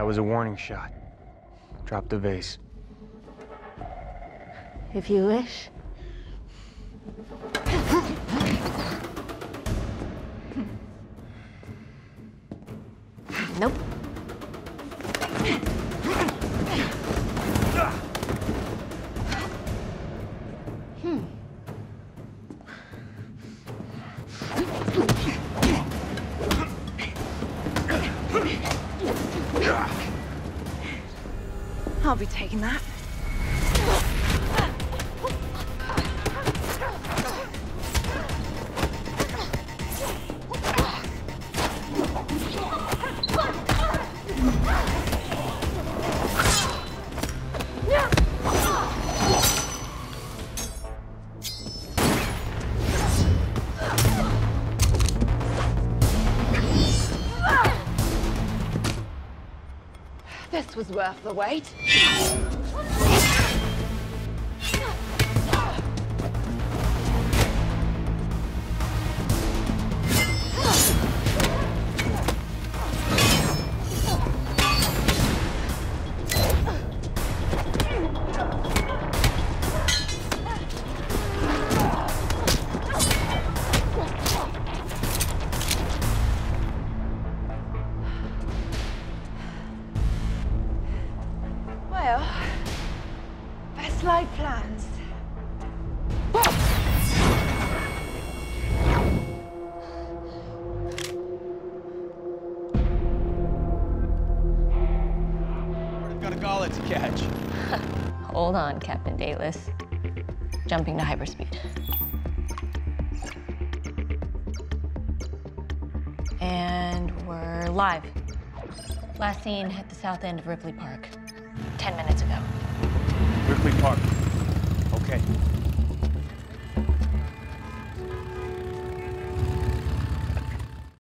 That was a warning shot. Drop the vase. If you wish. Nope. Hmm. I'll be taking that. This was worth the wait. Well, best laid plans. I've got a gullet to catch. Hold on, Captain Dalis. Jumping to hyperspeed. And we're live. Last seen at the south end of Ripley Park. Ten minutes ago. Ripley Park. Okay.